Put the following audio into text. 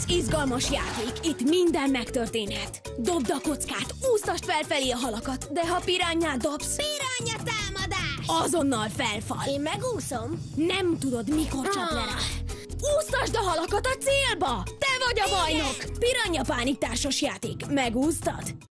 Ez izgalmas játék, itt minden megtörténhet. Dobd a kockát, úszast felfelé a halakat, de ha pirányát dobsz, Piránya támadás! azonnal felfal. Én megúszom. Nem tudod, mikor csap le rá. Ah! Úsztasd a halakat a célba! Te vagy a bajnok! Piranya pánik társas játék. Megúsztad?